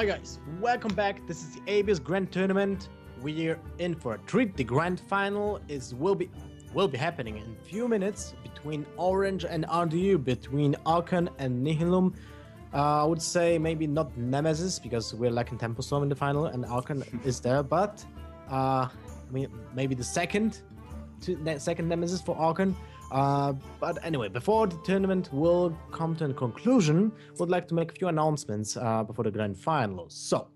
Hi guys, welcome back. This is the Abios Grand Tournament. We're in for a treat. The grand final is will be will be happening in a few minutes between Orange and RDU, between Archon and Nihilum. Uh, I would say maybe not Nemesis because we're lacking Tempo Storm in the final and Archon is there, but uh, I mean maybe the second, to, second Nemesis for Archon. Uh, but anyway, before the tournament will come to a conclusion, would like to make a few announcements uh, before the grand final. So,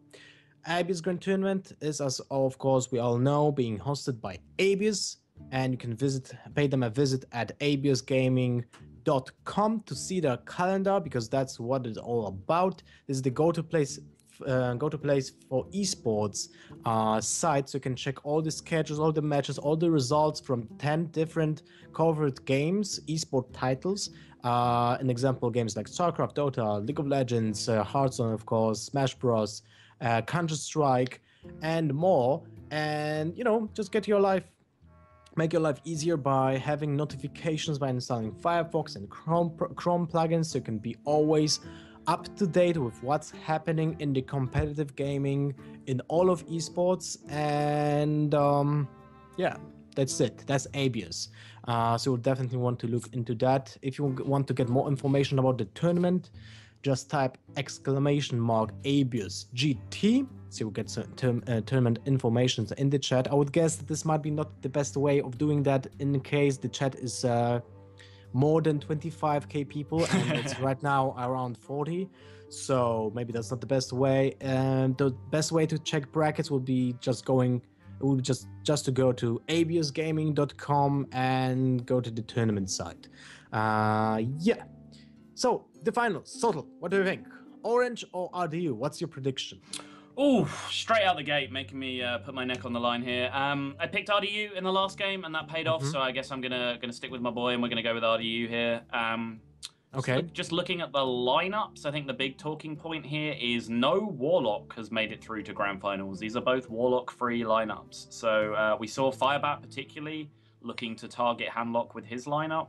Abios Grand Tournament is, as of course we all know, being hosted by Abios, and you can visit, pay them a visit at abiosgaming.com to see their calendar because that's what it's all about. This is the go-to place uh, go to place for esports uh, site so you can check all the schedules all the matches all the results from 10 different covered games esport titles. Uh, an example games like starcraft dota league of legends uh, hearthstone of course smash bros uh, counter strike and more. And you know just get your life make your life easier by having notifications by installing firefox and chrome chrome plugins. So you can be always up to date with what's happening in the competitive gaming in all of esports and um, yeah that's it. That's abios uh, so you'll definitely want to look into that. If you want to get more information about the tournament just type exclamation mark abios gt so you'll get some term, uh, tournament information in the chat. I would guess that this might be not the best way of doing that in case the chat is uh, more than 25k people and it's right now around 40 so maybe that's not the best way. And the best way to check brackets would be just going it would be just just to go to abiosgaming.com and go to the tournament site. Uh yeah. So the finals Sottle, what do you think? Orange or rdu what's your prediction Oh, straight out the gate, making me uh, put my neck on the line here. Um, I picked RDU in the last game, and that paid off. Mhm. So I guess I'm gonna gonna stick with my boy, and we're gonna go with RDU here. Um, just Okay. look- just looking at the lineups, I think the big talking point here is no Warlock has made it through to grand finals. These are both Warlock-free lineups. So uh, we saw Firebat particularly looking to target Handlock with his lineup.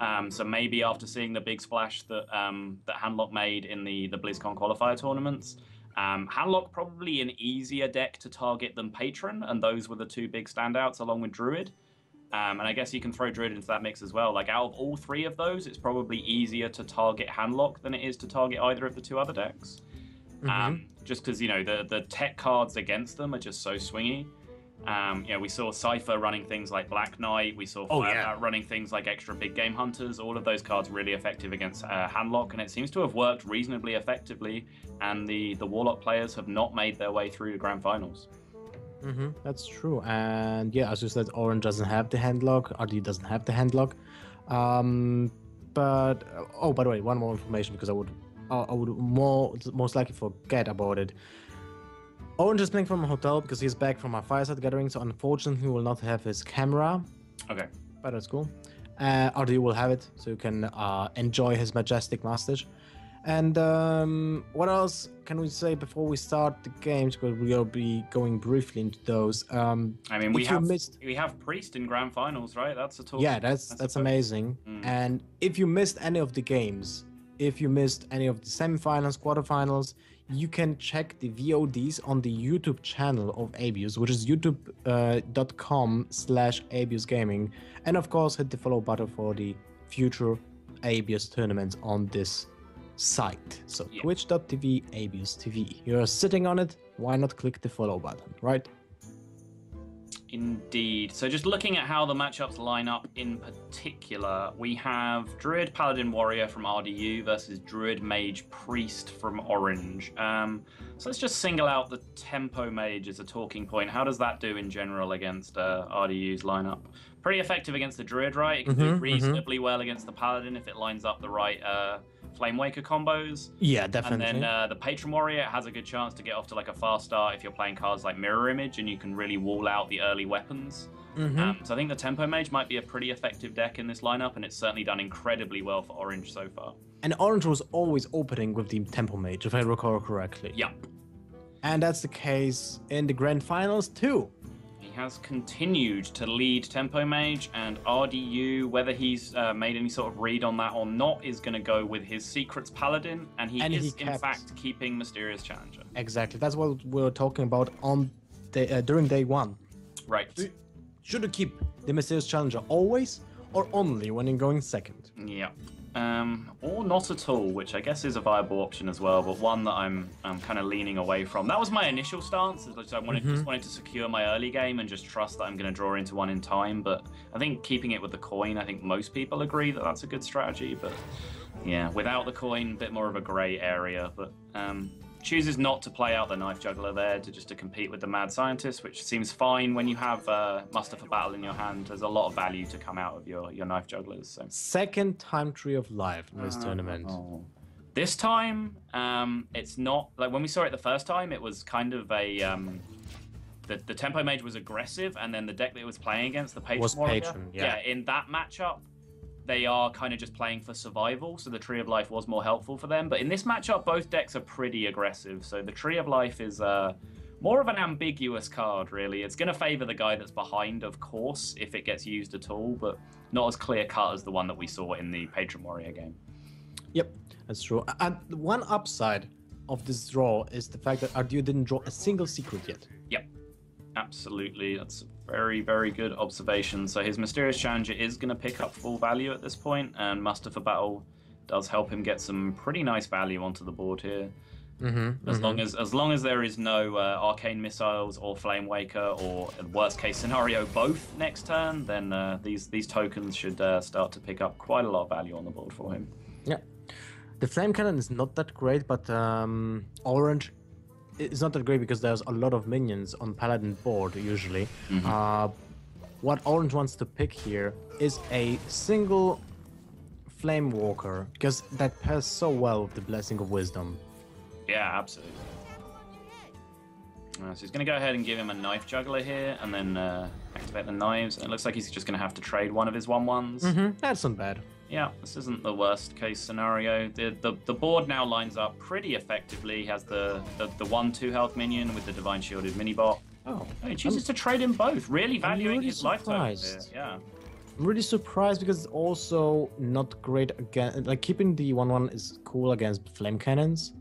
Um, so maybe after seeing the big splash that um, that Handlock made in the the BlizzCon qualifier tournaments. Um, Handlock probably an easier deck to target than Patron, and those were the two big standouts along with Druid. Um, and I guess you can throw Druid into that mix as well. Like out of all three of those, it's probably easier to target Handlock than it is to target either of the two other decks. Um, just because you know the the tech cards against them are just so swingy. Um, you know, we saw Cypher running things like Black Knight. We saw Oh, yeah. running things like extra big game hunters. All of those cards really effective against uh, Handlock, and it seems to have worked reasonably effectively. And the the Warlock players have not made their way through the grand finals. Mm-hmm, that's true. And yeah, as you said, Orange doesn't have the handlock. RD doesn't have the handlock. Um, but oh, by the way, one more information because I would I I would more most likely forget about it. Orange is playing from a hotel because he's back from a fireside gathering, so unfortunately he will not have his camera. Okay. But that's cool. Uh, RD will have it, so you can uh, enjoy his majestic mustache. And um, what else can we say before we start the games? Because we'll be going briefly into those. Um, I mean, we have missed- we have Priest in grand finals, right? That's a talk. yeah, that's I that's amazing. Mm. And if you missed any of the games, if you missed any of the semifinals, quarterfinals, you can check the VODs on the YouTube channel of Abios, which is youtube.com uh, slash Abios Gaming. And of course, hit the follow button for the future Abios tournaments on this site. So Yeah. twitch.tv, Abios TV. You're sitting on it, why not click the follow button, right? Indeed. So just looking at how the matchups line up in particular, we have Druid Paladin Warrior from RDU versus Druid Mage Priest from Orange. Um, so let's just single out the Tempo Mage as a talking point. How does that do in general against uh, RDU's lineup? Pretty effective against the Druid, right? It can Mhm, do mhm. reasonably well against the Paladin if it lines up the right uh, Flame Waker combos. Yeah, definitely. And then uh, the Patron Warrior has a good chance to get off to like a fast start if you're playing cards like Mirror Image and you can really wall out the early weapons. Mhm. Um, so I think the Tempo Mage might be a pretty effective deck in this lineup, and it's certainly done incredibly well for Orange so far. And Orange was always opening with the Tempo Mage, if I recall correctly. Yup. And that's the case in the grand finals too. He has continued to lead Tempo Mage, and RDU, whether he's uh, made any sort of read on that or not, is going to go with his Secrets Paladin, and he And is he in fact keeping Mysterious Challenger. Exactly. That's what we were talking about on day, uh, during day one. Right. Should you keep the mysterious challenger always, or only when you're going second? Yeah. Um, or not at all, which I guess is a viable option as well, but one that I'm I'm kind of leaning away from. That was my initial stance. Is I wanted just wanted to secure my early game and just trust that I'm going to draw into one in time. But I think keeping it with the coin, I think most people agree that that's a good strategy. But yeah, without the coin, a bit more of a grey area. But um, chooses not to play out the knife juggler there to just to compete with the mad scientist, which seems fine when you have uh, muster for battle in your hand. There's a lot of value to come out of your your knife jugglers. So. Second time tree of life in this tournament. Oh. This time, um, it's not like when we saw it the first time. It was kind of a um, the the tempo mage was aggressive, and then the deck that it was playing against the patron Was warrior. patron, yeah. in that matchup, they are kind of just playing for survival. So the tree of life was more helpful for them. But in this matchup, both decks are pretty aggressive. So the tree of life is uh, more of an ambiguous card, really. It's going to favor the guy that's behind, of course, if it gets used at all, but not as clear cut as the one that we saw in the patron warrior game. Yep, that's true. And one upside of this draw is the fact that Ardu didn't draw a single secret yet. Yep, absolutely. That's very, very good observation. So his Mysterious Challenger is going to pick up full value at this point, and Muster for Battle does help him get some pretty nice value onto the board here. Mm-hmm. As long as as long as there is no uh, arcane missiles or flame waker or worst case scenario both next turn, then uh, these these tokens should uh, start to pick up quite a lot of value on the board for him. Yeah. The flame cannon is not that great, but um, orange is not that great because there's a lot of minions on paladin board usually. Uh, what orange wants to pick here is a single flame walker because that pairs so well with the blessing of wisdom. Yeah, absolutely. Uh, so he's going to go ahead and give him a knife juggler here, and then uh, activate the knives. And it looks like he's just going to have to trade one of his one ones. Mm-hmm. That's not bad. Yeah, this isn't the worst case scenario. The the, the board now lines up pretty effectively. He has the, the, the one two health minion with the divine shielded mini bot. Oh, Oh, he chooses to trade in both, really valuing really his life totals surprised. Yeah. I'm really surprised because it's also not great again. Like keeping the one one is cool against flame cannons.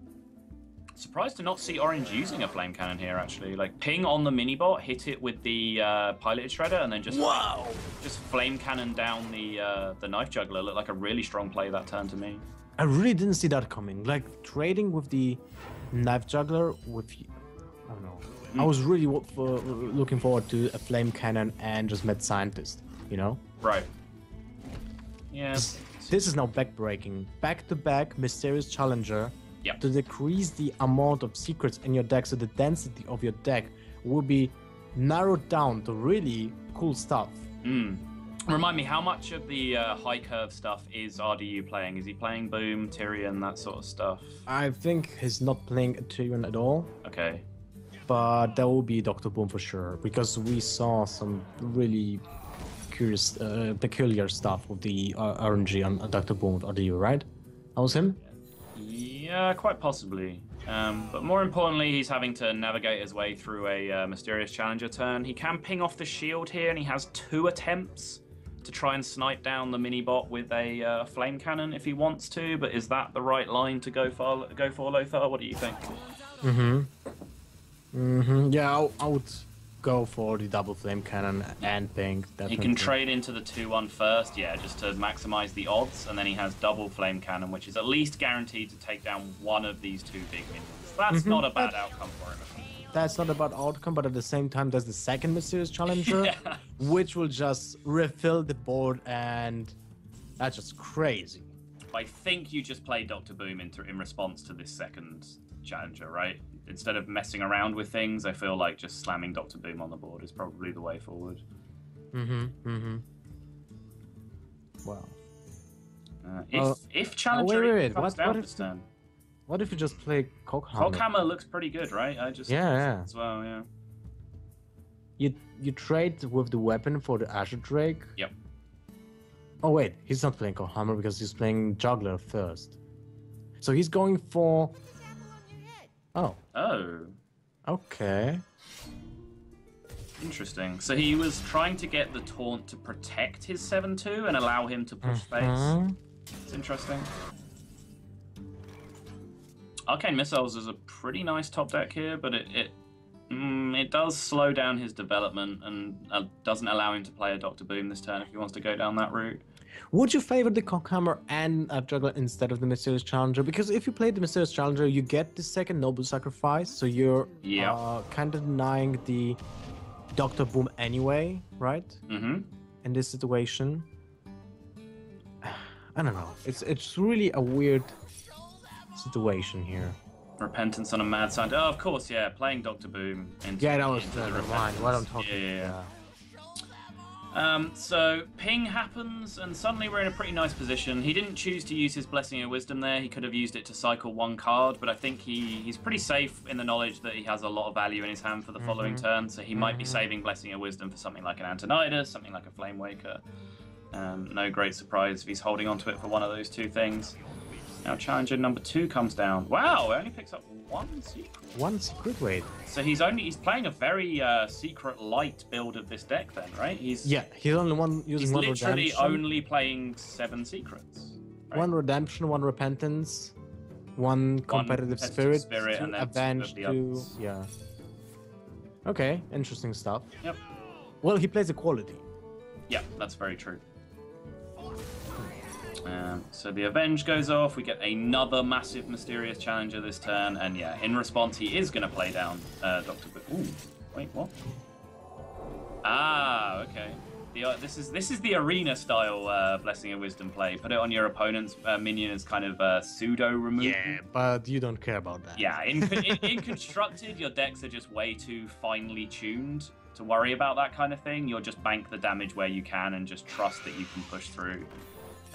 Surprised to not see Orange using a flame cannon here, actually. Like, ping on the mini bot, hit it with the uh, piloted shredder, and then just Wow! just flame cannon down the uh, the knife juggler. Looked like a really strong play that turn to me. I really didn't see that coming. Like trading with the knife juggler with, I don't know. I was really wo- for, looking forward to a flame cannon and just mad scientist. You know, Right. Yeah. this is now backbreaking. Back to back mysterious challenger. Yep. To decrease the amount of secrets in your deck, so the density of your deck will be narrowed down to really cool stuff. Mm. Remind me, how much of the uh, high curve stuff is RDU playing? Is he playing Boom, Tirion, that sort of stuff? I think he's not playing Tirion at all. Okay. but there will be Doctor Boom for sure because we saw some really curious, uh, peculiar stuff with the uh, RNG on Doctor Boom with RDU, right? That was him. Yeah, quite possibly. Um, but more importantly, he's having to navigate his way through a uh, mysterious challenger turn. He can ping off the shield here, and he has two attempts to try and snipe down the mini bot with a uh, flame cannon if he wants to. But is that the right line to go for? Go for Lothar? What do you think? Mm-hmm. Mm-hmm. Yeah, I, I would go for the double flame cannon and ping. He Definitely. can trade into the 2-1 first, yeah, just to maximize the odds, and then he has double flame cannon, which is at least guaranteed to take down one of these two big minions. That's Mhm. not a bad That- outcome for him. That's not a bad outcome, but at the same time, there's the second mysterious challenger, Yeah. which will just refill the board, and that's just crazy. I think you just played Doctor Boom in, in response to this second challenger, right? Instead of messing around with things, I feel like just slamming Doctor Boom on the board is probably the way forward. Mm-hmm. Mm-hmm. Wow. Uh, if Uh, if challenger wait, even wait, comes what- down what if this turn, What if you just play Coghammer? Coghammer looks pretty good, right? I just Yeah, yeah. as well, yeah. You you trade with the weapon for the Azure Drake. Yep. Oh wait, he's not playing Coghammer because he's playing Juggler first. So he's going for. Oh, Oh, okay. Interesting. So he was trying to get the taunt to protect his 7 2 and allow him to push face. Mhm. It's interesting. Arcane Missiles is a pretty nice top deck here, but it it, mm, it does slow down his development and uh, doesn't allow him to play a Doctor Boom this turn if he wants to go down that route. Would you favor the Coghammer and uh, Juggler instead of the Mysterious Challenger? Because if you play the Mysterious Challenger, you get the second Noble Sacrifice, so you're Yeah. uh, kind of denying the Doctor Boom anyway, right? hmm In this situation, I don't know. It's it's really a weird situation here. Repentance on a Mad Scientist. Oh, of course, yeah. Playing Doctor Boom. Into, Yeah, that was the never mind. What I'm talking Yeah, yeah, yeah. Um, so ping happens, and suddenly we're in a pretty nice position. He didn't choose to use his blessing of wisdom there. He could have used it to cycle one card, but I think he, he's pretty safe in the knowledge that he has a lot of value in his hand for the following Mhm. turn. So he might be Mhm. saving blessing of wisdom for something like an Antonidas, something like a Flame Waker. Um, no great surprise if he's holding onto it for one of those two things. Now challenger number two comes down. Wow, it only picks up one secret. One secret wait. So he's only he's playing a very uh, secret light build of this deck then, right? He's Yeah, he's only one using He's one literally redemption. only playing seven secrets. right? One redemption, one repentance, one competitive competitive spirit, spirit, two avenge, two. others. Yeah. Okay, interesting stuff. Yep. Well, he plays equality. Yeah, that's very true. Um, so the Avenge goes off. We get another massive mysterious challenger this turn, and yeah, in response, he is going to play down uh, Doctor. Bo- Ooh, wait, what? Ah, okay. The, uh, this is this is the arena style uh, Blessing of Wisdom play. Put it on your opponent's uh, minion as kind of uh, pseudo removal. but you don't care about that. Yeah, in, in, in constructed, your decks are just way too finely tuned to worry about that kind of thing. You'll just bank the damage where you can and just trust that you can push through.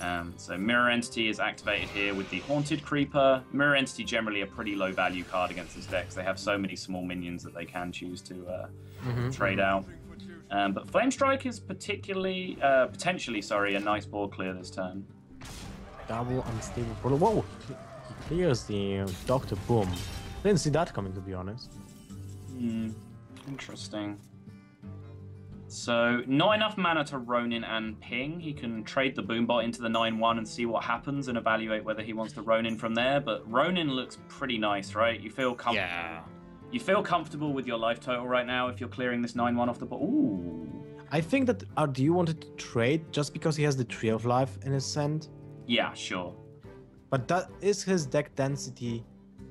Um, so Mirror Entity is activated here with the Haunted Creeper. Mirror Entity generally a pretty low value card against this deck. They have so many small minions that they can choose to uh, Mhm. trade out. Um, but Flame Strike is particularly, uh, potentially, sorry, a nice board clear this turn. Double unstable portal. Whoa! He clears the uh, Doctor Boom. Didn't see that coming, to be honest. Hmm, interesting. So, not enough mana to Ronin and Ping. He can trade the Boombot into the 9 1 and see what happens and evaluate whether he wants to Ronin from there. But Ronin looks pretty nice, right? You feel comfortable. Yeah. You feel comfortable with your life total right now if you're clearing this 9 1 off the board. Ooh. I think that uh, do you wanted to trade just because he has the Tree of Life in his hand? Yeah, sure. But that is his deck density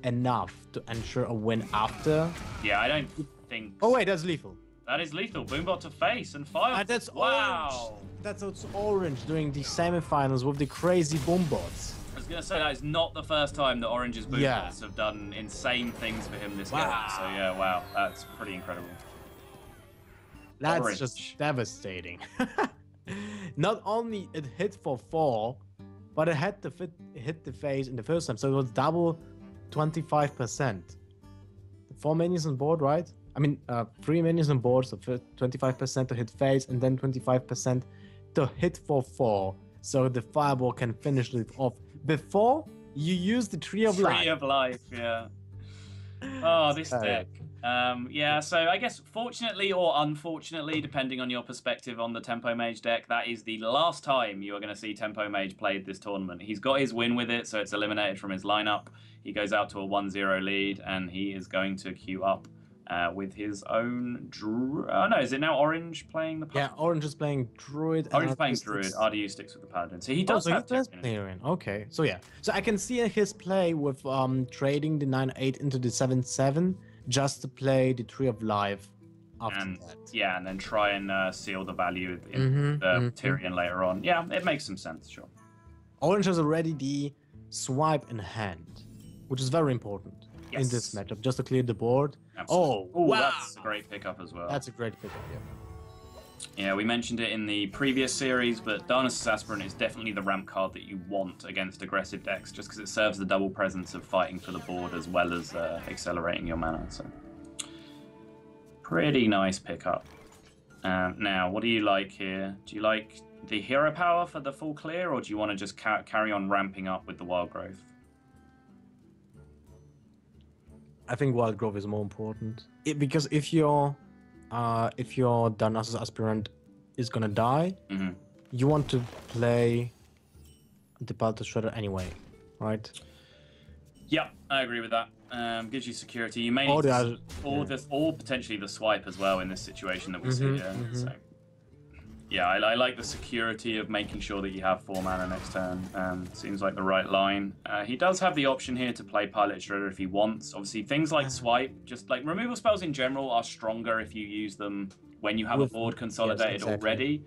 enough to ensure a win after? Yeah, I don't think. Oh wait, that's lethal. That is lethal. Boombot to face and fire. Ah, that's wow. orange. That's also orange during the semifinals with the crazy boom bots. I was gonna say that is not the first time that Orange's Boombots Yeah. have done insane things for him this Wow. game. So yeah, wow, that's pretty incredible. That's Orange. just devastating. Not only it hit for four, but it had to fit, hit the face in the first time, so it was double 25%. Four minions on board, right? I mean, uh, three minions on board, so 25% to hit face, and then 25% to hit for four, so the fireball can finish it off before you use the tree of Tree life. Tree of life, yeah. Oh, this deck. Um, yeah, so I guess fortunately or unfortunately, depending on your perspective on the Tempo Mage deck, that is the last time you are going to see Tempo Mage played this tournament. He's got his win with it, so it's eliminated from his lineup. He goes out to a 1 0 lead, and he is going to queue up uh, with his own. Dru- oh, no, is it now Orange playing the Yeah, Orange is playing Druid. Orange playing Arctis Druid, is- RDU sticks with the Paladin. So he Oh, does so he have does play in. Okay, so yeah, so I can see his play with um trading the nine eight into the seven seven just to play the tree of life after and that. yeah, and then try and uh, seal the value in Mhm, the mhm. Tirion later on. Yeah, it makes some sense, sure. Orange has already the swipe in hand, which is very important in this matchup, just to clear the board. Absolutely. Oh, Ooh, wow. that's a great pickup as well. That's a great pickup. Yeah. Yeah, we mentioned it in the previous series, but Darnassus Aspirant is definitely the ramp card that you want against aggressive decks, just because it serves the double presence of fighting for the board as well as uh, accelerating your mana. So, pretty nice pickup. Um, now, what do you like here? Do you like the hero power for the full clear, or do you want to just ca- carry on ramping up with the wild growth? I think wild growth is more important it, because if you're uh, if your Darnassus aspirant is gonna die, Mhm. you want to play the Baltus Shredder anyway, right? Yeah, I agree with that. Um, gives you security. You may Or need to, the other- yeah. this, all potentially the swipe as well in this situation that we see Mhm, here. mhm. So, yeah, I, I like the security of making sure that you have four mana next turn. Um, seems like the right line. Uh, he does have the option here to play Pilot Shredder if he wants. Obviously, things like swipe, just like removal spells in general, are stronger if you use them when you have With- a board yes, consolidated exactly. already.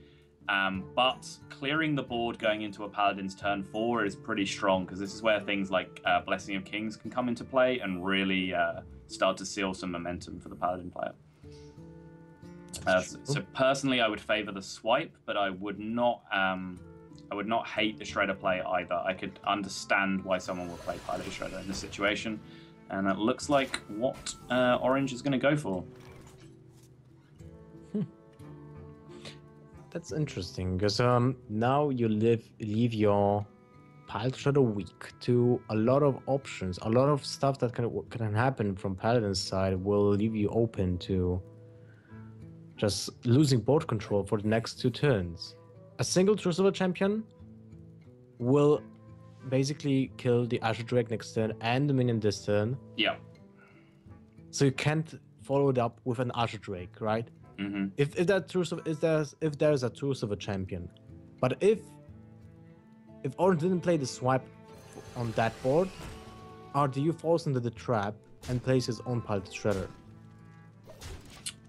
Um, but clearing the board going into a paladin's turn four is pretty strong because this is where things like uh, Blessing of Kings can come into play and really uh, start to seal some momentum for the paladin player. Uh, so, so personally, I would favor the swipe, but I would not. Um, I would not hate the shredder play either. I could understand why someone would play pilot shredder in this situation, and it looks like what uh, Orange is going to go for. That's interesting because um now you live leave your Pilot Shredder weak to a lot of options, a lot of stuff that can can happen from Paladin's side will leave you open to just losing board control for the next two turns. A single True Silver champion will basically kill the Azure Drake next turn and the minion this turn. Yeah. So you can't follow it up with an Azure Drake, right? hmm if if that true if there's if there's a true silver champion, but if if Orange didn't play the swipe on that board, RDU falls into the trap and plays his own pilot shredder.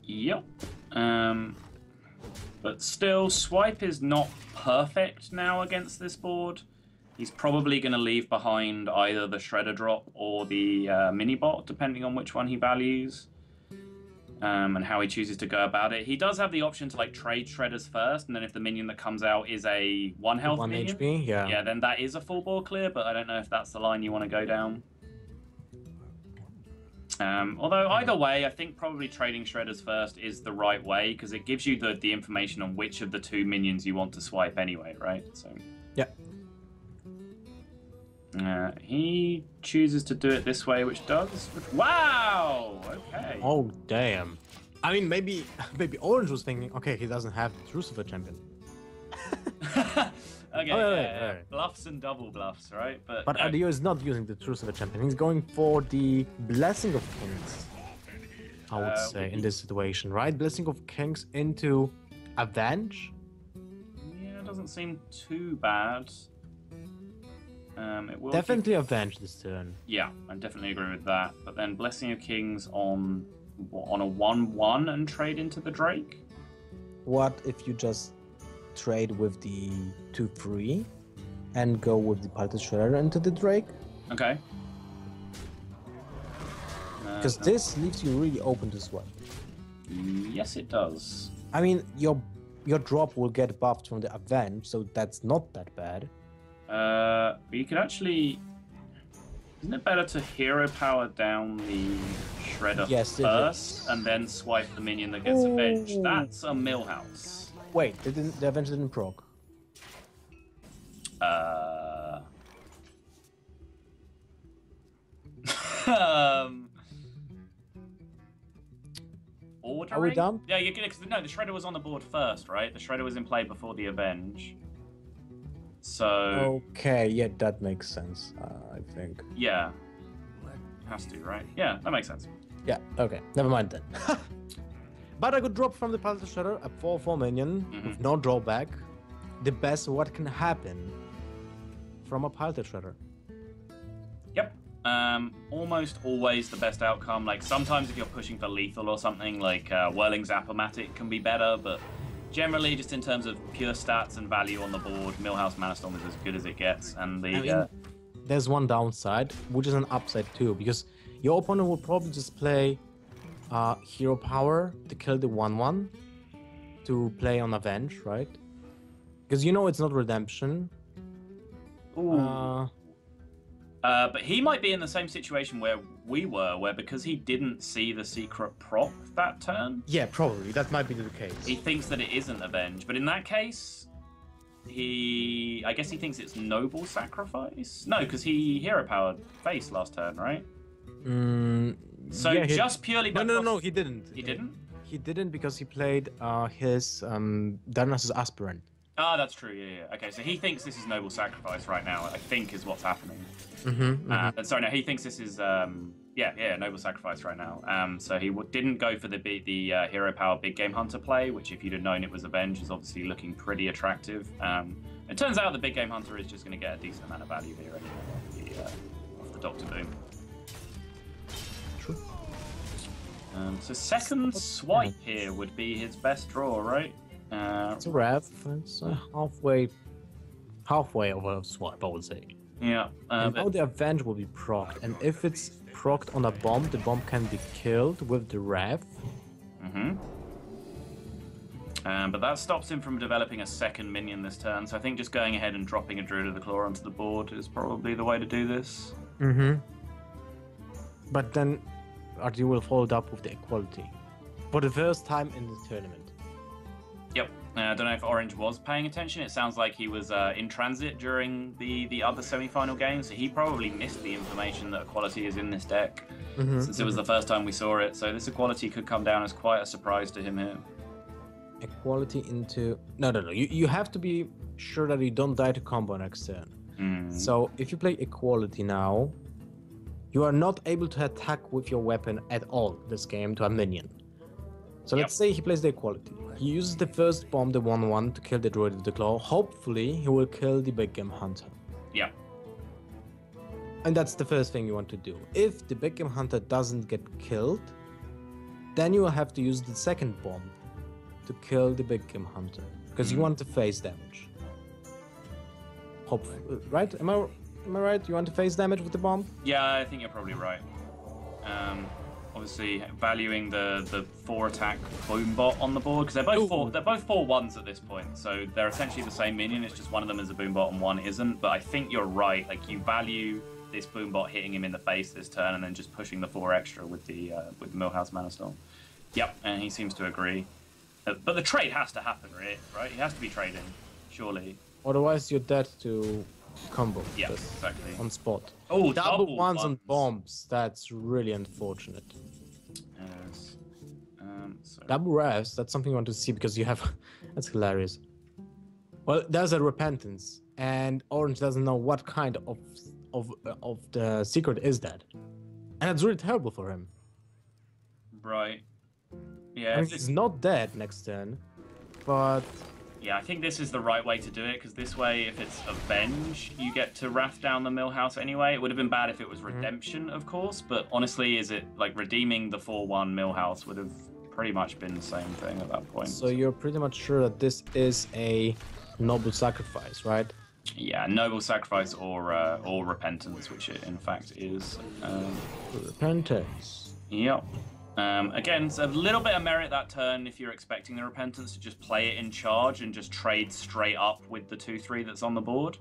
Yep. Um, but still, Swipe is not perfect now against this board. He's probably going to leave behind either the Shredder drop or the uh, mini bot, depending on which one he values um, and how he chooses to go about it. He does have the option to like trade Shredders first, and then if the minion that comes out is a one health One minion, HP, yeah. yeah, then that is a full board clear. But I don't know if that's the line you want to go down. Um, although either way, I think probably trading shredders first is the right way because it gives you the, the information on which of the two minions you want to swipe anyway, right? So Yeah. uh, he chooses to do it this way, which does. Wow. Okay. Oh damn. I mean, maybe maybe Orange was thinking, okay, he doesn't have the true silver champion, okay. Oh, yeah, yeah, yeah, yeah. Bluffs and double bluffs, right? But, but no. RDU is not using the True Silver champion. He's going for the blessing of kings. I would Uh, say in this situation, right? Blessing of kings into avenge. yeah, it doesn't seem too bad. Um, it will give- Definitely avenge this turn. Yeah, I definitely agree with that. But then Blessing of Kings on on a one-one and trade into the Drake. What if you just trade with the 2 3 and go with the Paltus Shredder into the Drake? Okay. Because Uh, this leaves you really open to swipe. Yes, it does. I mean, your your drop will get buffed from the event, so that's not that bad. Uh, but you could actually. Isn't it better to hero power down the shredder Yes, first and then swipe the minion that gets avenged? Ooh. That's a millhouse. Wait, they didn't, the Avenge didn't proc. Uh. um. Ordering? done? Yeah, you're gonna. Cause, no, the shredder was on the board first, right? The shredder was in play before the avenge. So Okay, yeah, that makes sense, uh, I think. yeah, has to, right? Yeah, that makes sense. Yeah, okay, never mind then. but I could drop from the Paltus Shredder a 4 4 minion with no drawback. The best what can happen from a Paltus Shredder. Yep. Um, almost always the best outcome. Like sometimes if you're pushing for lethal or something, like uh, Whirling Zapomatic can be better, but generally, just in terms of pure stats and value on the board, Millhouse Manastorm is as good as it gets. And the I mean, uh, there's one downside, which is an upside too, because your opponent will probably just play uh, hero power to kill the 1 1 to play on Avenge, right? Because you know it's not redemption. ooh. Uh, Uh, but he might be in the same situation where we were, where because he didn't see the secret prop that turn, yeah, probably. That might be the case. he thinks that it isn't avenge. But in that case, he, I guess he thinks it's noble sacrifice. No, because he hero powered face last turn, right? Mm, So yeah, just purely. No, no, no, no, he didn't. He didn't. He didn't because he played uh, his um, Darnassus aspirant. Ah, that's true. Yeah, yeah. Okay, so he thinks this is noble sacrifice right now. I think is what's happening. Mm-hmm, Uh, sorry, no, he thinks this is um, yeah, yeah, noble sacrifice right now. Um, so he w- didn't go for the the uh, hero power big game hunter play, which if you'd have known it was Avenge, is obviously looking pretty attractive. Um, it turns out the big game hunter is just going to get a decent amount of value here anyway off the, uh, off the Doctor Boom. Um, so second swipe here would be his best draw, right? Uh, It's a rev. It's uh, halfway, halfway of a swipe, I would say. yeah. Uh, and now the Avenge will be procced, and if it's procced on a bomb, the bomb can be killed with the rev. hmm Um, but that stops him from developing a second minion this turn, so I think just going ahead and dropping a Druid of the Claw onto the board is probably the way to do this. Mm-hmm. But then RD will follow up with the equality. For the first time in the tournament. Yep. Uh, I don't know if Orange was paying attention. It sounds like he was uh, in transit during the, the other semi-final games, so he probably missed the information that equality is in this deck, Mm-hmm. since it was the first time we saw it. So this equality could come down as quite a surprise to him here. Equality into no no no. You you have to be sure that you don't die to combo next turn. Mm. So if you play equality now, you are not able to attack with your weapon at all this game to a minion. So let's say he plays the equality. He uses the first bomb, the 1 1, to kill the Druid of the Claw. Hopefully, he will kill the Big Game Hunter. Yeah. And that's the first thing you want to do. If the Big Game Hunter doesn't get killed, then you will have to use the second bomb to kill the Big Game Hunter. Because you Mhm. want to face damage. Hope, right? Am I, am I right? You want to face damage with the bomb? Yeah, I think you're probably right. Um, obviously, valuing the the four attack boom bot on the board because they're both Ooh. four they're both four ones at this point, so they're essentially the same minion. It's just one of them is a boom bot and one isn't. But I think you're right. Like you value this boom bot hitting him in the face this turn and then just pushing the four extra with the uh, with the Millhouse Mana Storm. Yep, and he seems to agree. Uh, but the trade has to happen, right? Right? He has to be trading, surely. Otherwise, you're dead to combo. Yeah, exactly. On spot. Oh, Double, ones on bombs. That's really unfortunate. Yes. Um, so Double revs, that's something you want to see because you have. that's hilarious. Well, there's a repentance, and Orange doesn't know what kind of of of the secret is that, and it's really terrible for him. Right. I Yeah, mean, if he's not dead next turn, but yeah. I think this is the right way to do it because this way, if it's avenge, you get to wrath down the Millhouse anyway. It would have been bad if it was Mm-hmm. redemption, of course. But honestly, is it like redeeming the four-one Millhouse would have pretty much been the same thing at that point. so you're pretty much sure that this is a noble sacrifice, right? yeah, noble sacrifice or uh, or repentance, which it in fact is. Um, Repentance. Yep. Um, again, it's a little bit of merit that turn if you're expecting the repentance to just play it in charge and just trade straight up with the two three that's on the board.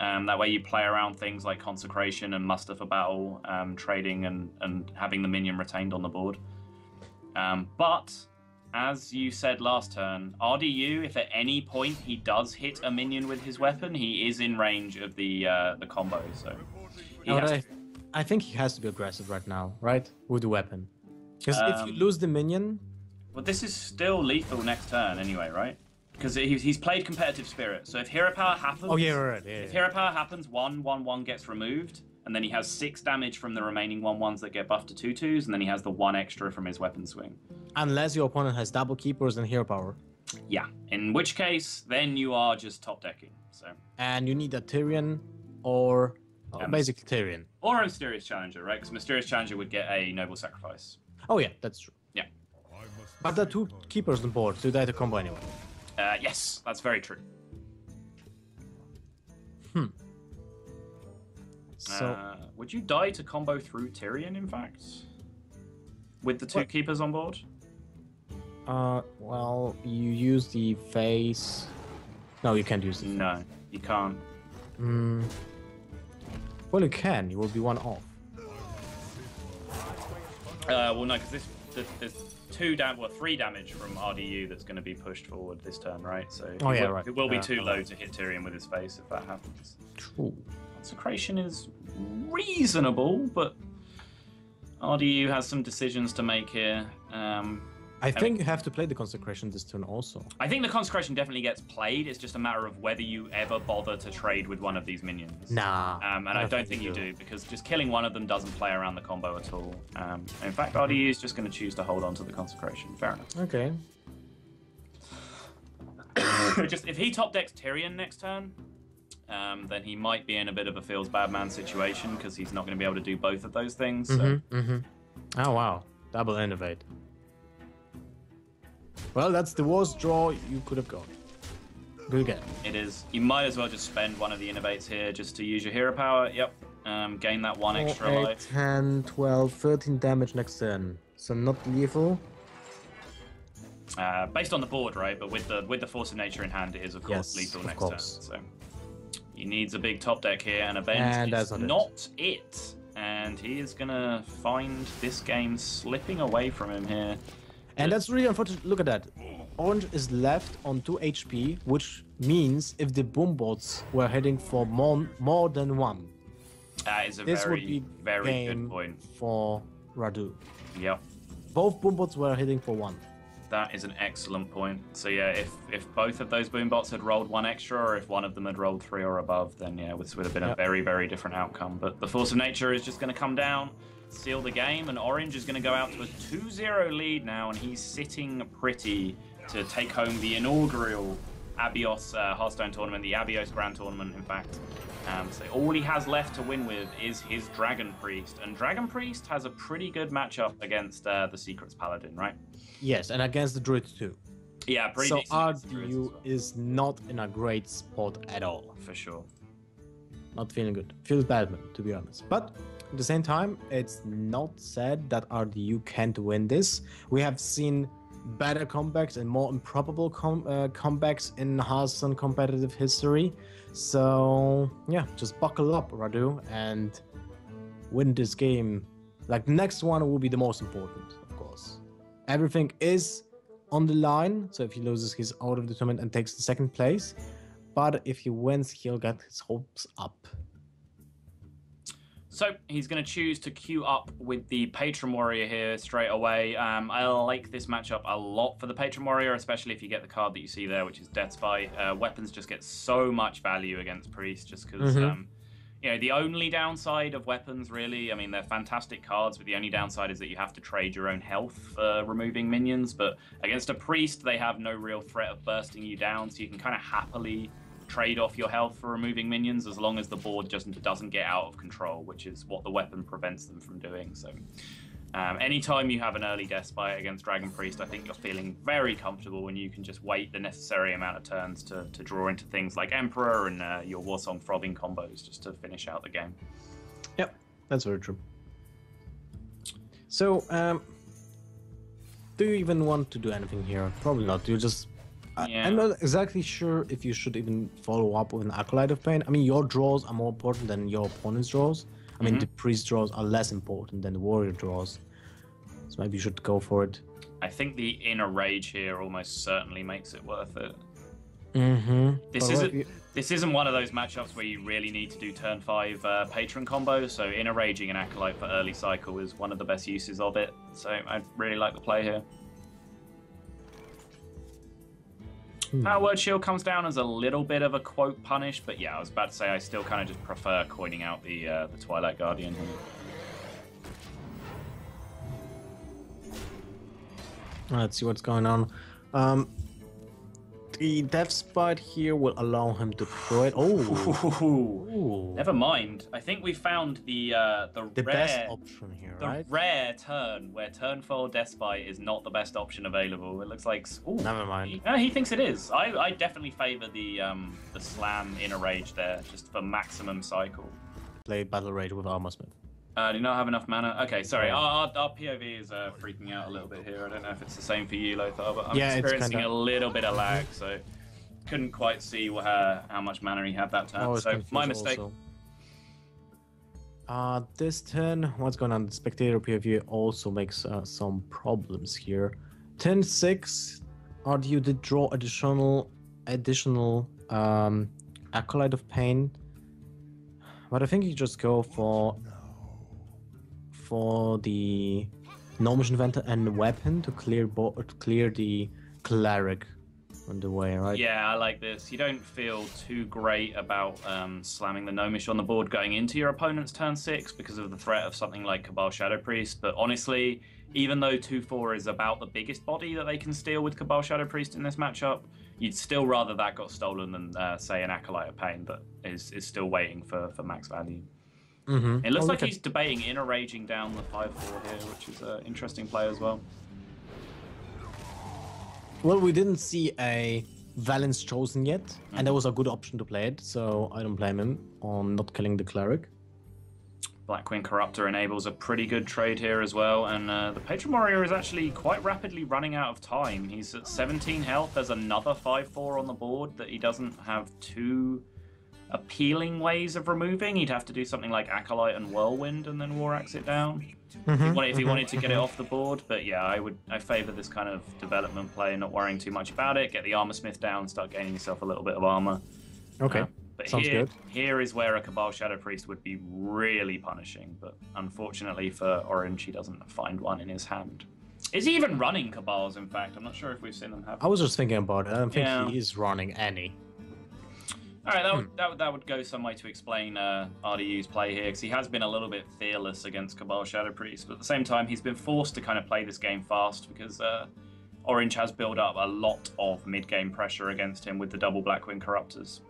Um, that way you play around things like consecration and muster for battle, um, trading and and having the minion retained on the board. Um, but as you said last turn, RDU, if at any point he does hit a minion with his weapon, he is in range of the uh, the combo. So he I, I think he has to be aggressive right now, right? With the weapon. Because if you Um, lose the minion, Well, this is still lethal next turn anyway, right? Because he's, he's played competitive spirit. So if hero power happens, oh yeah, right, yeah, if yeah. hero power happens, one one one gets removed, and then he has six damage from the remaining one ones that get buffed to two twos, and then he has the one extra from his weapon swing. unless your opponent has double keepers and hero power, Yeah. In which case, then you are just top decking. So and you need a Tirion or uh, Um, basically Tirion. or a mysterious challenger, right? Because mysterious challenger would get a noble sacrifice. Oh yeah, that's true. Yeah. But there are two keepers on board, so you die to combo anyway. Uh, yes, that's very true. Hmm. So uh, would you die to combo through Tirion? In fact, with the two What? keepers on board. Uh, well, you use the face. No, you can't use the. No, you can't. Hmm. Well, you can. You will be one off. Uh, well, no, because this there's, there's two damage, well three damage from RDU that's going to be pushed forward this turn, right? So Oh, it yeah, will, right. It will be Uh, too low to hit Tirion with his face if that happens. True. Consecration is reasonable, but RDU has some decisions to make here. Um, I think you have to play the consecration this turn also. I think the consecration definitely gets played. It's just a matter of whether you ever bother to trade with one of these minions. Nah. Um, and I don't, think, you do. because just killing one of them doesn't play around the combo at all. Um, in fact, RDU is just going to choose to hold on to the consecration. Fair enough. Okay. just if he top decks Tirion next turn, um, then he might be in a bit of a feels bad man situation because he's not going to be able to do both of those things. So. Mm-hmm, mm-hmm. Oh wow, double innovate. Well, that's the worst draw you could have got. Good again. It is. You might as well just spend one of the Innervates here just to use your hero power. Yep. Um, gain that one Four, extra eight, life. 10, 12, 13 damage next turn. So not lethal. Uh, based on the board, right? But with the with the force of nature in hand, it is of course Yes, lethal of next course. turn. So he needs a big top deck here, and a And bend that's is not it. not it. And he is gonna find this game slipping away from him here. And that's really unfortunate. Look at that. Orange is left on 2 HP, which means if the boom bots were heading for more, more than one, That is a this very would be very game good point. for Radu. Yep. Both boom bots were heading for one. That is an excellent point. So yeah, if if both of those boom bots had rolled one extra, or if one of them had rolled three or above, then yeah, this would have been a very very different outcome. But the force of nature is just going to come down, seal the game, and Orange is going to go out to a 2-0 lead now, and he's sitting pretty to take home the inaugural Abios uh, Hearthstone tournament, the Abios Grand Tournament, in fact. Um, so all he has left to win with is his Dragon Priest, and Dragon Priest has a pretty good matchup against uh, the Secrets Paladin, right? Yes, and against the Druid too. Yeah, pretty So decent against the Druids as RDU well, is not in a great spot at all. for sure. Not feeling good. Feels bad, man, to be honest. But at the same time, it's not said that RDU can't win this. We have seen better comebacks and more improbable com- uh, comebacks in Hearthstone competitive history. So yeah, just buckle up, Radu, and win this game. Like the next one will be the most important, of course. Everything is on the line. So if he loses, he's out of the tournament and takes the second place. But if he wins, he'll get his hopes up. So he's going to choose to queue up with the Patron Warrior here straight away. Um, I like this matchup a lot for the Patron Warrior, especially if you get the card that you see there, which is Death's Bite. Uh, weapons just get so much value against Priest, just because. Mhm. Um, you know, the only downside of weapons, really, I mean, they're fantastic cards, but the only downside is that you have to trade your own health for removing minions. But against a priest, they have no real threat of bursting you down, so you can kind of happily trade off your health for removing minions as long as the board just doesn't get out of control, which is what the weapon prevents them from doing. So, um, anytime you have an early Death's Bite against Dragon Priest, I think you're feeling very comfortable when you can just wait the necessary amount of turns to, to draw into things like Emperor and uh, your Warsong Frothing combos just to finish out the game. Yep, that's very true. So, um, do you even want to do anything here? Probably not. You just. I- Yeah. I'm not exactly sure if you should even follow up with an Acolyte of Pain. I mean, your draws are more important than your opponent's draws. I mean, Mhm. the priest draws are less important than the warrior draws. So maybe you should go for it. I think the inner rage here almost certainly makes it worth it. Mm-hmm. This isn't this isn't one of those matchups where you really need to do turn five uh, patron combo. So inner raging and acolyte for early cycle is one of the best uses of it. So I really like the play here. Hmm. Power word shield comes down as a little bit of a quote punish, but yeah, I was about to say I still kind of just prefer coining out the uh, the Twilight Guardian here. Let's see what's going on. Um, the Death's Bite here will allow him to throw it. Oh, Ooh. Never mind. I think we found the uh, the, the rare best option here, the right? rare turn where turn four death Despite is not the best option available. It looks like ooh, Never mind. He, no, he thinks it is. I, I definitely favour the um the slam inner rage there just for maximum cycle. Play Battle Rage with Armor Smith. Uh, do not have enough mana. Okay, sorry. Our, our, our POV is uh, freaking out a little bit here. I don't know if it's the same for you, Lothar, but I'm Yeah, experiencing kinda- a little bit of lag, so couldn't quite see uh, how much mana he had that turn. So my mistake. also. Uh, this turn, what's going on? The spectator POV also makes uh, some problems here. 10-6, RDU did draw additional additional um, acolyte of pain, but I think you just go for for the Gnomish Inventor and Weapon to clear bo- to clear the Cleric on the way, right? Yeah, I like this. You don't feel too great about um, slamming the Gnomish on the board going into your opponent's turn six because of the threat of something like Cabal Shadow Priest. But honestly, even though 2 4 is about the biggest body that they can steal with Cabal Shadow Priest in this matchup, you'd still rather that got stolen than, uh, say, an Acolyte of Pain that is, is still waiting for, for max value. Mm-hmm. It looks like he's debating inner raging down the 5 4 here, which is an interesting play as well. Well, we didn't see a Velen's Chosen yet, and that was a good option to play it, so I don't blame him on not killing the cleric. Blackwing Corruptor enables a pretty good trade here as well, and uh, the Patron Warrior is actually quite rapidly running out of time. He's at 17 health. There's another 5-4 on the board that he doesn't have two appealing ways of removing. He'd have to do something like Acolyte and Whirlwind and then War Axe it mm-hmm. down. If he mm-hmm. wanted, if he mm-hmm. wanted to get it off the board, but yeah, I would I favour this kind of development play, not worrying too much about it. Get the Armorsmith down, start gaining yourself a little bit of armor. Okay. Uh, but Sounds here, good. here is where a Cabal Shadow Priest would be really punishing, but unfortunately for Orange, he doesn't find one in his hand. Is he even running Cabals, in fact? I'm not sure if we've seen them have. I was just thinking about it. I don't think Yeah. he is running any. All right, that would, that, would, that would go some way to explain uh, RDU's play here, because he has been a little bit fearless against Cabal Shadow Priest, but at the same time, he's been forced to kind of play this game fast because uh, Orange has built up a lot of mid game pressure against him with the double Blackwing Corruptors.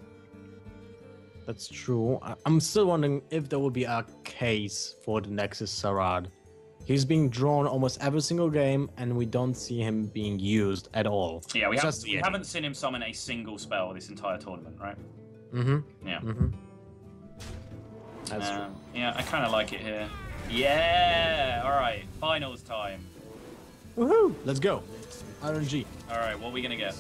That's true. I'm still wondering if there will be a case for the Nexus Saraad. He's being drawn almost every single game, and we don't see him being used at all. Yeah, we, have, we haven't seen him summon a single spell this entire tournament, right? Mm-hmm. Yeah. Mm-hmm. That's Uh, yeah, I kind of like it here. Yeah! Alright, finals time. true. Woohoo! Let's go. RNG. Alright, what are we going to get?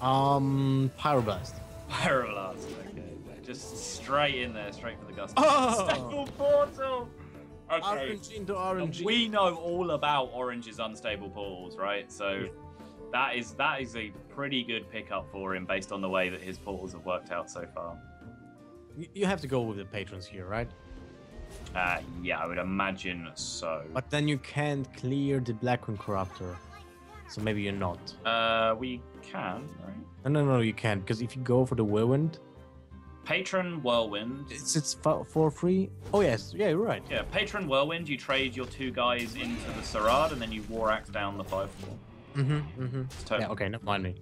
Um, Pyroblast. Pyroblast. Okay. Just straight in there, straight for the gusto. Oh! Unstable portal! Okay. RNG into RNG. We know all about Orange's unstable portals, right? So that is that is a pretty good pickup for him based on the way that his portals have worked out so far. You have to go with the patrons here, right? Uh, yeah, I would imagine so. But then you can't clear the Blackwing Corruptor. So maybe you're not. Uh, we can, right? No, no, no, you can't. Because if you go for the Whirlwind, Patron Whirlwind. it's it's for, free. Oh yes, yeah, you're right. Yeah, Patron Whirlwind, you trade your two guys into the Saraad and then you War Axe down the 5 4. Mm-hmm. mm-hmm. Yeah, okay, Never mind me.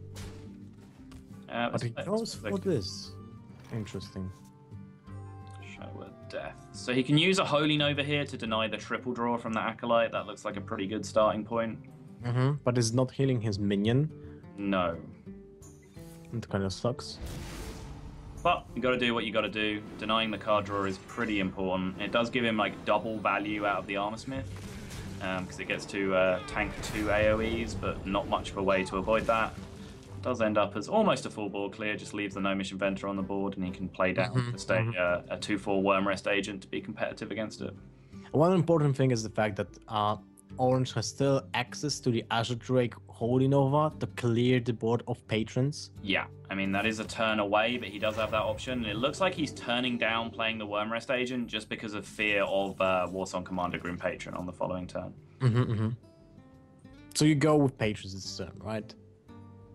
Uh, But he let's- goes let's for this. Interesting. Shadow Word: Death. So he can use a Holy Nova here to deny the triple draw from the Acolyte. That looks like a pretty good starting point. Mm-hmm. But it's not healing his minion. No. It kind of sucks. But you got to do what you got to do. Denying the card draw is pretty important. It does give him like double value out of the Armor Because it gets to uh, tank two AOE's, but not much of a way to avoid that. Does end up as almost a full board clear. Just leaves the Gnomish Inventor on the board, and he can play down Mhm, to stay uh, a two-four Wyrmrest agent to be competitive against it. One important thing is the fact that uh, Orange has still access to the Azure Drake Holy Nova to clear the board of patrons. Yeah, I mean that is a turn away, but he does have that option. And it looks like he's turning down playing the Wyrmrest agent just because of fear of uh, Warsong Commander Grim Patron on the following turn. Mm-hmm, mm-hmm. So you go with patrons this turn, right?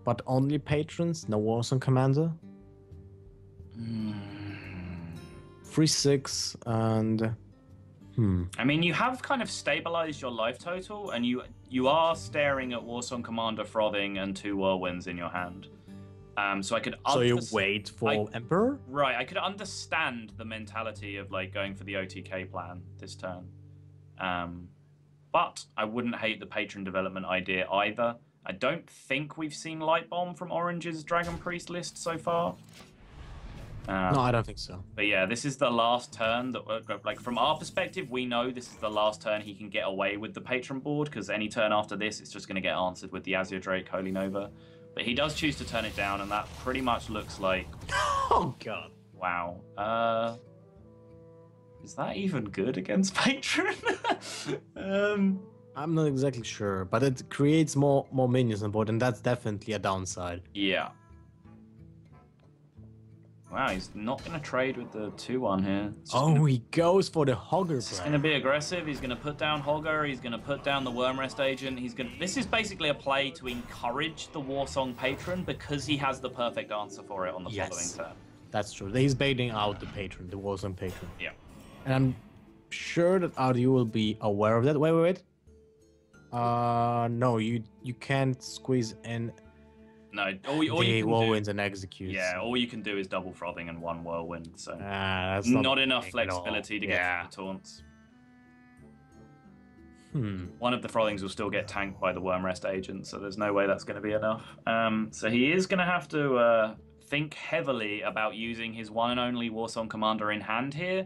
But only patrons, no Warsong Commander. Three six and hmm. I mean, you have kind of stabilized your life total, and you you are staring at Warsong Commander frothing and two whirlwinds in your hand. Um, so I could So you wait for I- Emperor? right. I could understand the mentality of like going for the OTK plan this turn, um, but I wouldn't hate the patron development idea either. I don't think we've seen Light Bomb from Orange's Dragon Priest list so far. Um, No, I don't think so. but yeah, this is the last turn that, we're- like, from our perspective, we know this is the last turn he can get away with the patron board because any turn after this, it's just going to get answered with the Azure Drake Holy Nova. But he does choose to turn it down, and that pretty much looks like Oh god. wow. Uh, is that even good against patron? um, I'm not exactly sure, but it creates more more minions on board, and that's definitely a downside. yeah. Wow, he's not going to trade with the 2-1 here. Oh, gonna, he goes for the Hogger He's going to be aggressive. He's going to put down Hogger. He's going to put down the Wyrmrest Agent. He's going. To... This is basically a play to encourage the Warsong Patron because he has the perfect answer for it on the yes, following turn. That's true. He's baiting out the Patron, the Warsong Patron. Yeah. And I'm sure that RDU will be aware of that. Wait, wait, wait. Uh, no, you you can't squeeze in no, all, all the you whirlwinds do, and executes. Yeah, all you can do is double frothing and one whirlwind. So uh, that's not, not enough flexibility to yeah. get the taunts. Hmm. One of the frothings will still get tanked by the Wyrmrest agent, so there's no way that's going to be enough. Um, so he is going to have to uh, think heavily about using his one and only Warsong Commander in hand here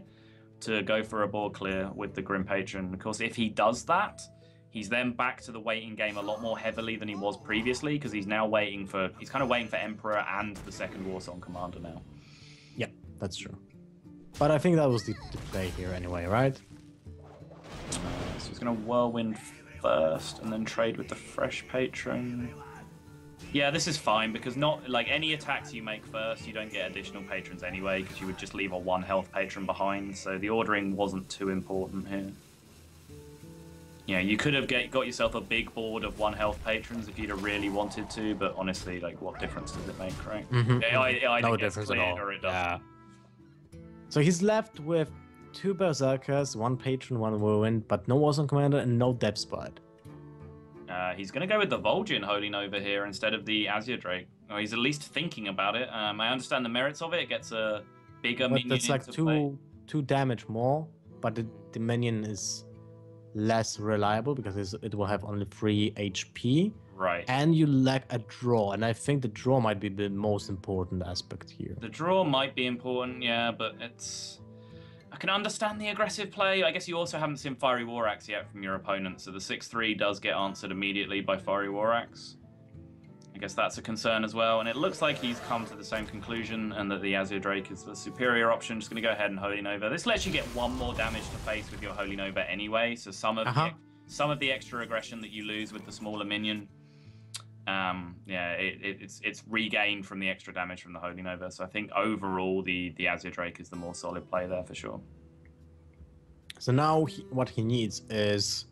to go for a board clear with the Grim Patron. Of course, if he does that, He's then back to the waiting game a lot more heavily than he was previously because he's now waiting for he's kind of waiting for Emperor and the second Warsong Commander now. Yeah, that's true. But I think that was the, the play here anyway, right? Uh, so he's gonna whirlwind first and then trade with the fresh patron. Yeah, this is fine because not like any attacks you make first, you don't get additional patrons anyway because you would just leave a one health patron behind. So the ordering wasn't too important here. Yeah, you could have get, got yourself a big board of one health patrons if you'd have really wanted to, but honestly, like, what difference does it make, right? Mm-hmm. It, no difference at all. yeah. So he's left with two berserkers, one patron, one whirlwind, but no Warsong commander and no Death's Bite. Uh, he's going to go with the Vol'jin Holy Nova here instead of the Azure Drake. Or he's at least thinking about it. Um, I understand the merits of it. It gets a bigger but minion. That's like two play. two damage more, but the, the minion is less reliable because it will have only 3 HP. Right. And you lack a draw. And I think the draw might be the most important aspect here. The draw might be important, yeah, but it's. I can understand the aggressive play. I guess you also haven't seen Fiery War Axe yet from your opponent, so the 6 3 does get answered immediately by Fiery War Axe. I guess that's a concern as well. And it looks like he's come to the same conclusion and that the Azure Drake is the superior option. Just going to go ahead and Holy Nova. This lets you get one more damage to face with your Holy Nova anyway. So some of uh-huh. the, some of the extra aggression that you lose with the smaller minion, um, yeah, it, it, it's it's regained from the extra damage from the Holy Nova. So I think overall the the Azure Drake is the more solid play there for sure. So now he, what he needs is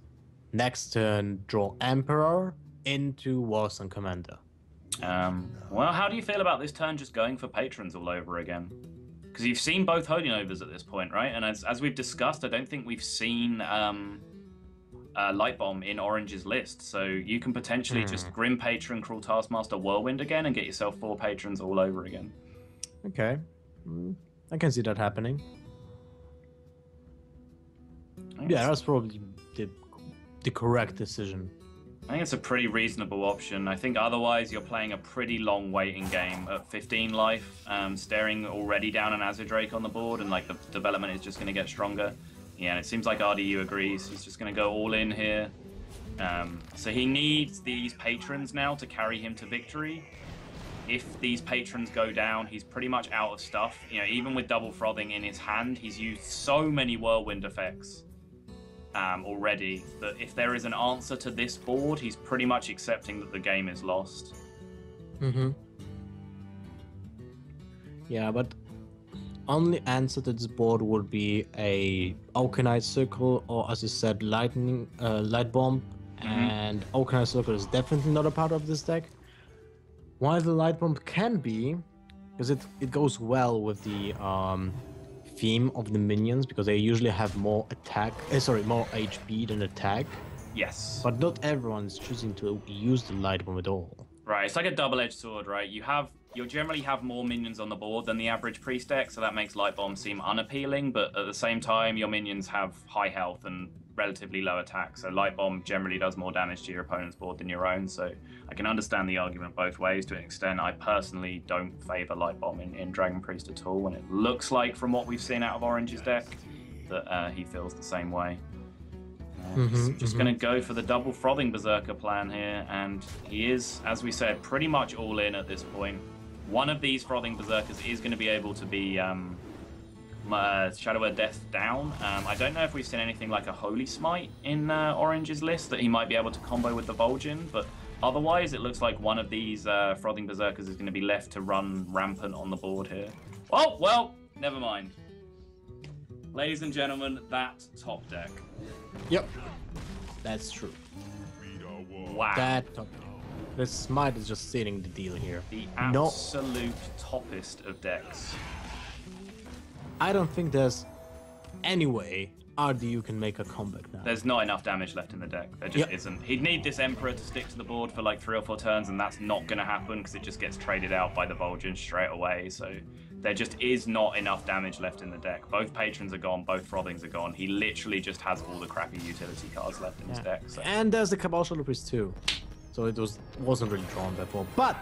next turn draw Emperor into Warsong Commander. Um, well, how do you feel about this turn just going for patrons all over again? Because you've seen both Holy Novas at this point, right? And as, as we've discussed, I don't think we've seen um, uh, Light Bomb in Orange's list. So you can potentially just hmm. Grim Patron, Cruel Taskmaster, Whirlwind again and get yourself four patrons all over again. Okay. Mm, I can see that happening. Yeah, that's probably the, the correct decision. I think it's a pretty reasonable option. I think otherwise you're playing a pretty long waiting game at 15 life, um, staring already down an Azure Drake on the board, and like the development is just going to get stronger. Yeah, and it seems like RDU agrees. He's just going to go all in here. Um, so he needs these patrons now to carry him to victory. If these patrons go down, he's pretty much out of stuff. You know, even with double frothing in his hand, he's used so many whirlwind effects um, already that if there is an answer to this board, he's pretty much accepting that the game is lost. Mm-hmm. Yeah, but only answer to this board would be a Auchenai Circle or, as you said, lightning, uh, light bomb. Mm-hmm. And Auchenai Circle is definitely not a part of this deck. While the light bomb can be, because it it goes well with the um, theme of the minions because they usually have more attack, uh, sorry, more HP than attack. Yes. But not everyone is choosing to use the light bomb at all. Right, it's like a double-edged sword, right? You have you generally have more minions on the board than the average priest deck, so that makes light bomb seem unappealing. But at the same time, your minions have high health and relatively low attack. So Light Bomb generally does more damage to your opponent's board than your own. So I can understand the argument both ways to an extent. I personally don't favour Light Bomb in, in Dragon Priest at all, and it looks like from what we've seen out of Orange's deck that uh, he feels the same way. Uh, mm-hmm, just mm-hmm. going to go for the double frothing berserker plan here, and he is, as we said, pretty much all in at this point. One of these frothing berserkers is going to be able to be um, uh, Shadow Word: Death down. Um, I don't know if we've seen anything like a Holy Smite in uh, Orange's list that he might be able to combo with the Vol'jin, but otherwise it looks like one of these uh, Frothing Berserkers is going to be left to run rampant on the board here. Oh, well, never mind. Ladies and gentlemen, that top deck. Yep. That's true. Wow. That top deck. The smite is just sealing the deal here. the No. absolute toppest of decks. I don't think there's any way RDU can make a comeback now. There's not enough damage left in the deck. There just Yep. isn't. He'd need this Emperor to stick to the board for like three or four turns, and that's not going to happen because it just gets traded out by the Vol'jin straight away. So there just is not enough damage left in the deck. Both patrons are gone, both frothings are gone. He literally just has all the crappy utility cards left in his deck. So. And there's the Cabal Shadow Priest too. So it was wasn't really drawn before. But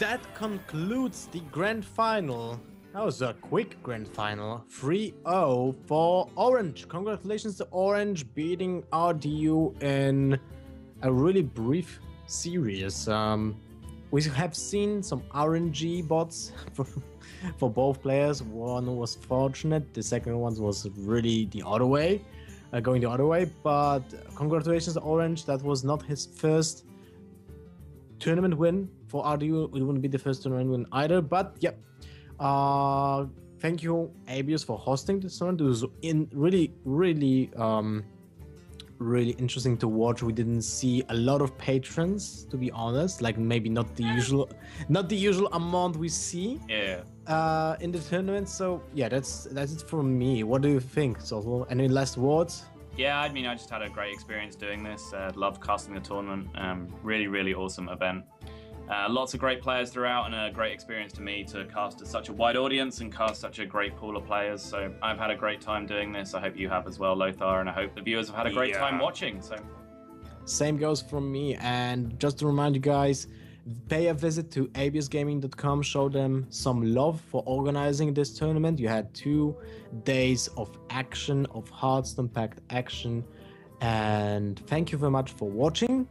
that concludes the grand final. That was a quick grand final. 3-0 for Orange. Congratulations to Orange beating RDU in a really brief series. Um, we have seen some RNG bots for, for both players. One was fortunate, the second one was really the other way, uh, going the other way. But congratulations to Orange. That was not his first tournament win for RDU. It wouldn't be the first tournament win either. But yep. Uh, thank you, Abios, for hosting this tournament. It was in really, really, um, really interesting to watch. We didn't see a lot of patrons, to be honest. Like maybe not the usual, not the usual amount we see Yeah. uh, in the tournament. So yeah, that's that's it from me. What do you think, Sottle? Any last words? Yeah, I mean, I just had a great experience doing this. Uh, loved casting the tournament. Um, really, really awesome event. Uh, lots of great players throughout, and a great experience to me to cast to such a wide audience and cast such a great pool of players. So I've had a great time doing this. I hope you have as well, Lothar, and I hope the viewers have had a great time watching. So Same goes from me. And just to remind you guys, pay a visit to abiosgaming.com. Show them some love for organizing this tournament. You had two days of action, of Hearthstone packed action. And thank you very much for watching.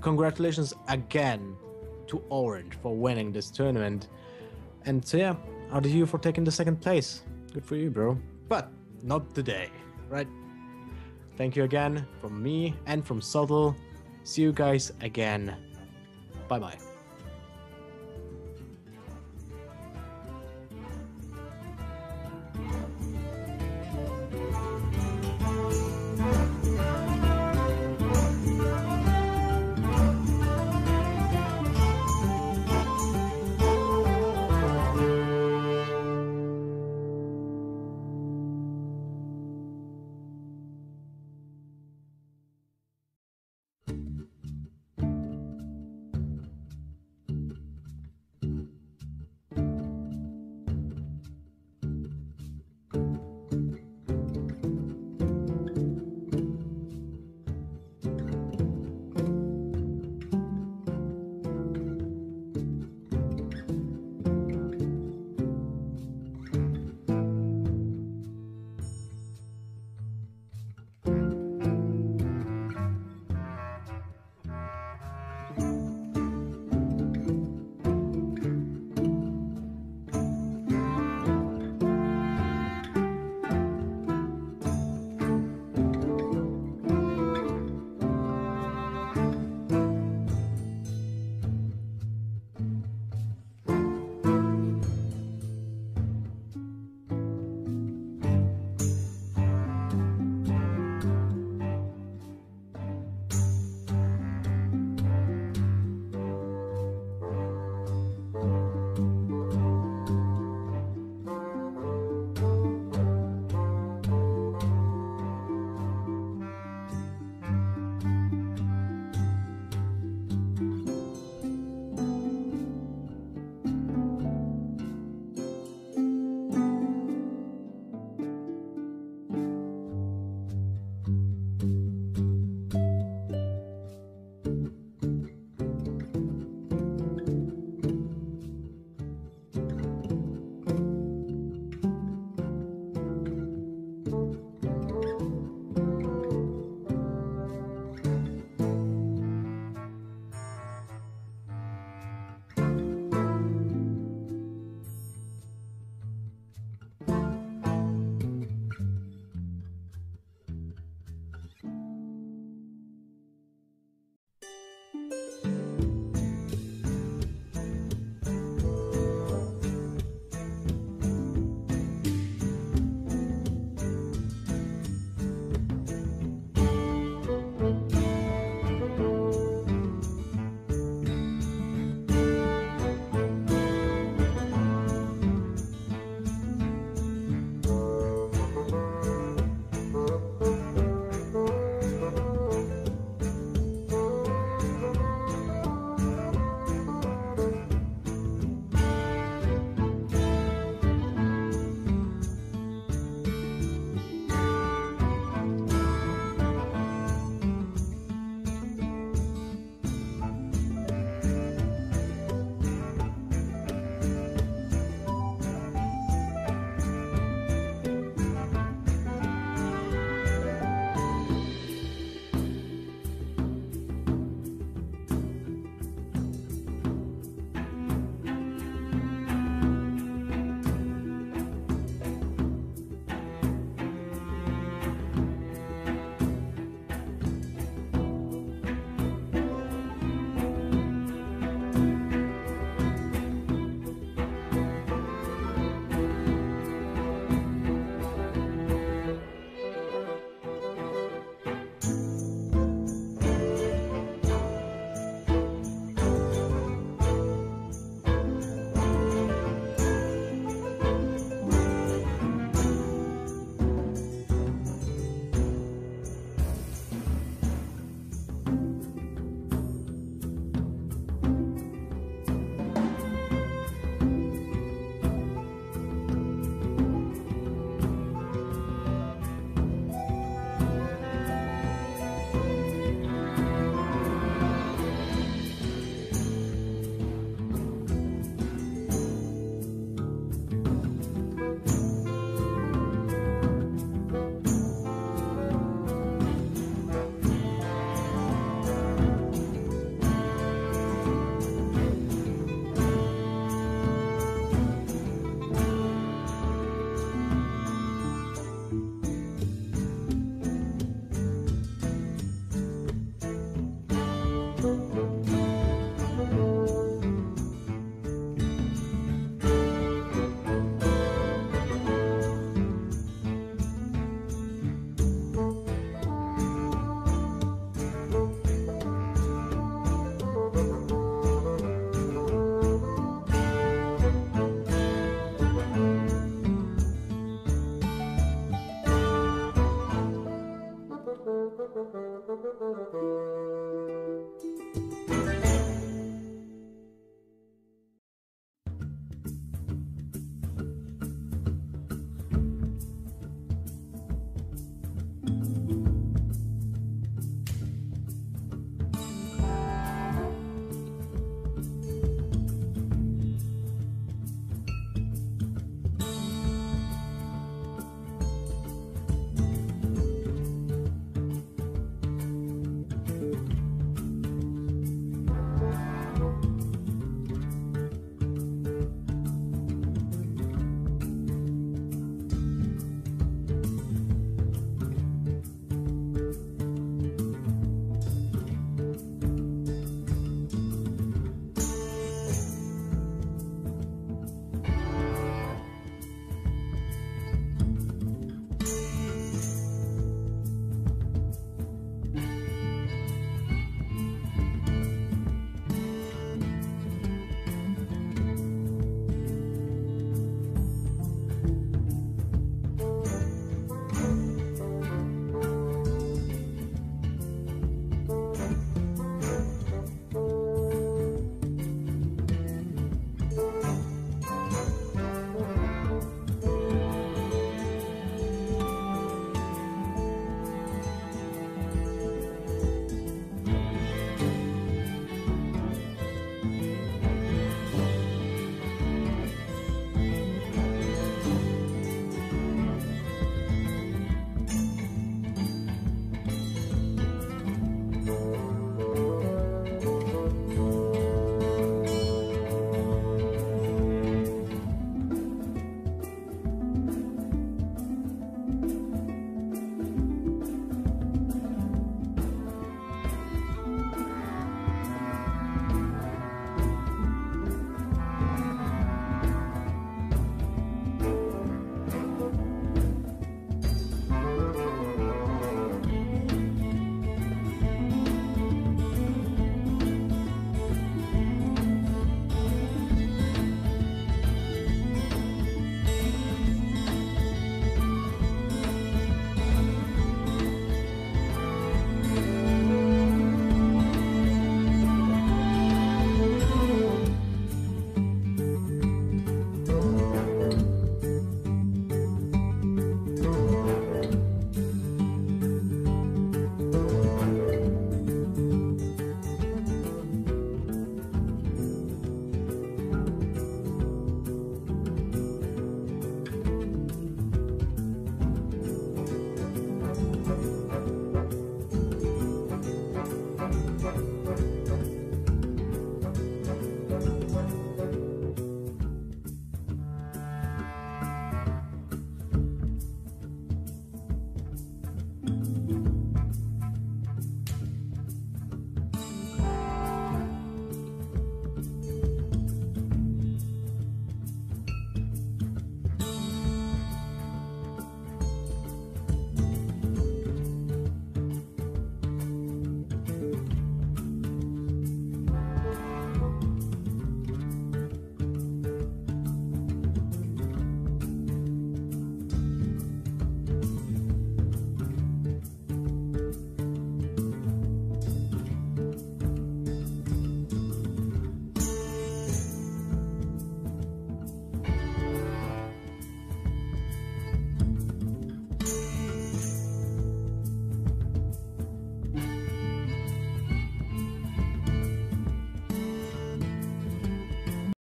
Congratulations again to Orange for winning this tournament. And so, yeah, out of you for taking the second place. Good for you, bro. But not today, right? Thank you again from me and from Sottle. See you guys again. Bye bye.